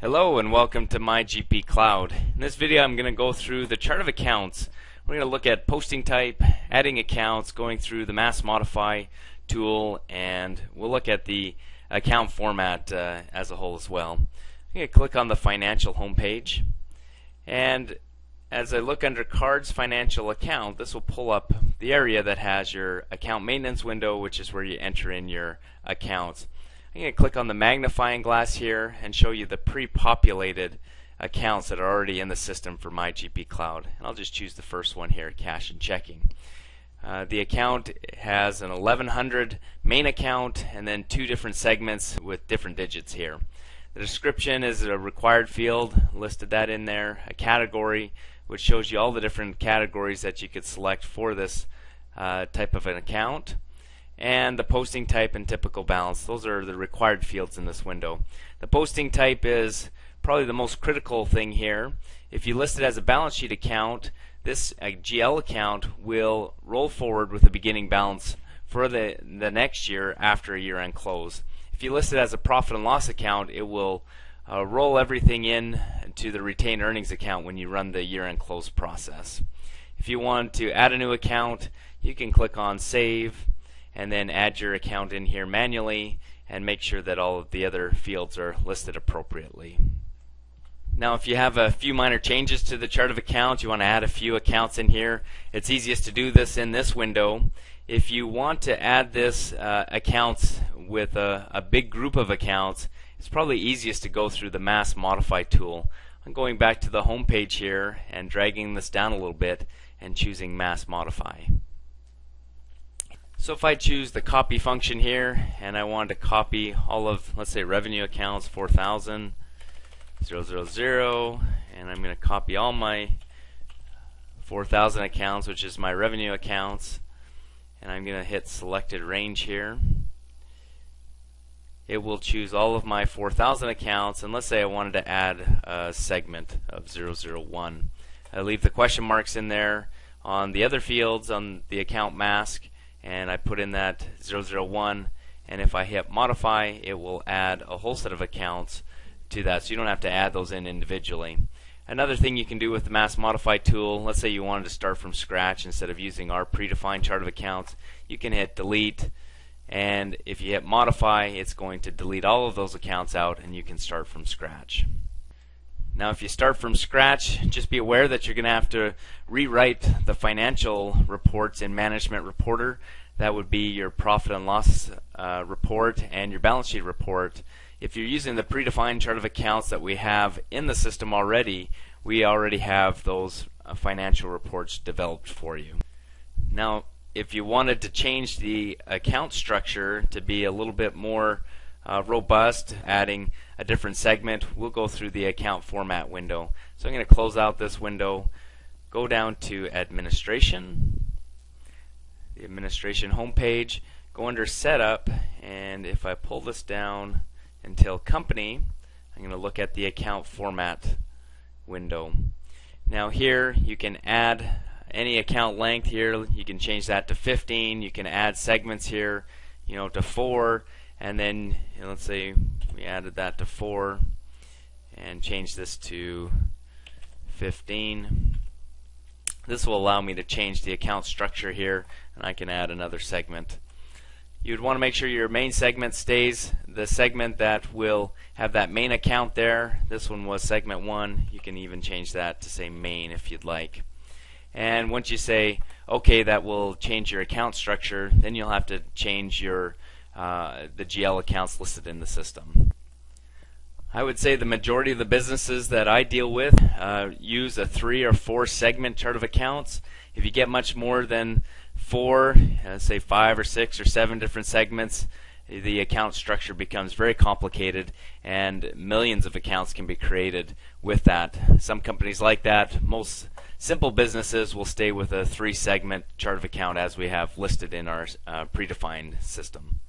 Hello and welcome to MyGP Cloud. In this video I'm going to go through the chart of accounts. We're going to look at posting type, adding accounts, going through the mass modify tool, and we'll look at the account format uh, as a whole as well. I'm going to click on the financial homepage and as I look under cards financial account this will pull up the area that has your account maintenance window which is where you enter in your accounts. I'm going to click on the magnifying glass here and show you the pre-populated accounts that are already in the system for MyGP Cloud. And I'll just choose the first one here, cash and checking. Uh, the account has an 1100 main account and then two different segments with different digits here. The description is a required field, listed that in there. A category, which shows you all the different categories that you could select for this uh, type of an account and the posting type and typical balance. Those are the required fields in this window. The posting type is probably the most critical thing here. If you list it as a balance sheet account, this uh, GL account will roll forward with the beginning balance for the, the next year after a year-end close. If you list it as a profit and loss account, it will uh, roll everything in to the retained earnings account when you run the year-end close process. If you want to add a new account, you can click on Save and then add your account in here manually and make sure that all of the other fields are listed appropriately. Now if you have a few minor changes to the chart of accounts, you want to add a few accounts in here, it's easiest to do this in this window. If you want to add this uh, accounts with a, a big group of accounts, it's probably easiest to go through the mass modify tool. I'm going back to the home page here and dragging this down a little bit and choosing mass modify. So if I choose the copy function here and I want to copy all of, let's say, revenue accounts 4000, 000, and I'm going to copy all my 4000 accounts, which is my revenue accounts, and I'm going to hit selected range here. It will choose all of my 4000 accounts, and let's say I wanted to add a segment of 001. I leave the question marks in there on the other fields on the account mask and I put in that 001 and if I hit modify it will add a whole set of accounts to that so you don't have to add those in individually. Another thing you can do with the mass modify tool, let's say you wanted to start from scratch instead of using our predefined chart of accounts, you can hit delete and if you hit modify it's going to delete all of those accounts out and you can start from scratch. Now, if you start from scratch, just be aware that you're going to have to rewrite the financial reports in Management Reporter. That would be your profit and loss uh, report and your balance sheet report. If you're using the predefined chart of accounts that we have in the system already, we already have those uh, financial reports developed for you. Now, if you wanted to change the account structure to be a little bit more uh, robust, adding a different segment, we'll go through the account format window. So I'm going to close out this window, go down to administration, the administration homepage, go under setup, and if I pull this down until company, I'm going to look at the account format window. Now here you can add any account length here, you can change that to 15, you can add segments here, you know, to 4, and then know, let's say we added that to 4 and change this to 15. This will allow me to change the account structure here and I can add another segment. You'd want to make sure your main segment stays the segment that will have that main account there. This one was segment 1. You can even change that to say main if you'd like. And once you say, okay, that will change your account structure, then you'll have to change your uh, the GL accounts listed in the system. I would say the majority of the businesses that I deal with uh, use a three or four segment chart of accounts. If you get much more than four, uh, say five or six or seven different segments, the account structure becomes very complicated and millions of accounts can be created with that. Some companies like that. Most simple businesses will stay with a three segment chart of account as we have listed in our uh, predefined system.